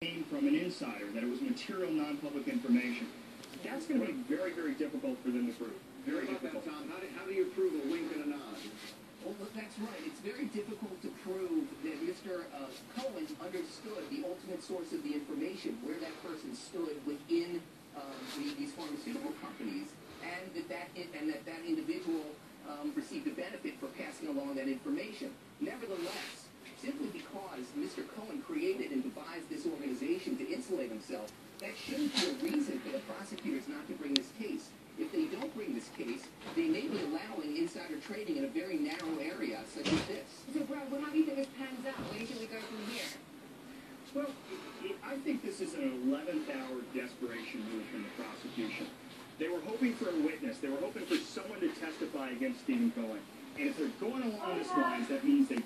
came from an insider, that it was material non-public information. That's going to be very, very difficult for them to prove. Very about difficult. that, Tom? How do, how do you prove a wink and a nod? Well, that's right. It's very difficult to prove that Mr. Uh, Cohen understood the ultimate source of the information, where that person stood within um, the, these pharmaceutical companies, and that that and that that individual um, received a benefit for passing along that information. Nevertheless, simply because Mr. Cohen created and devised this organization to insulate himself, that shouldn't be a reason for the prosecutors not to bring this case. If they don't bring this case, they may be allowing insider trading in a very narrow area such as this. So, Brad, well, how do you think this pans out? Where do you think we go from here? Well, it- I think this is an 11th hour desperation move from the prosecution. They were hoping for a witness. They were hoping for someone to testify against Steven Cohen. And if they're going along this lines, that means they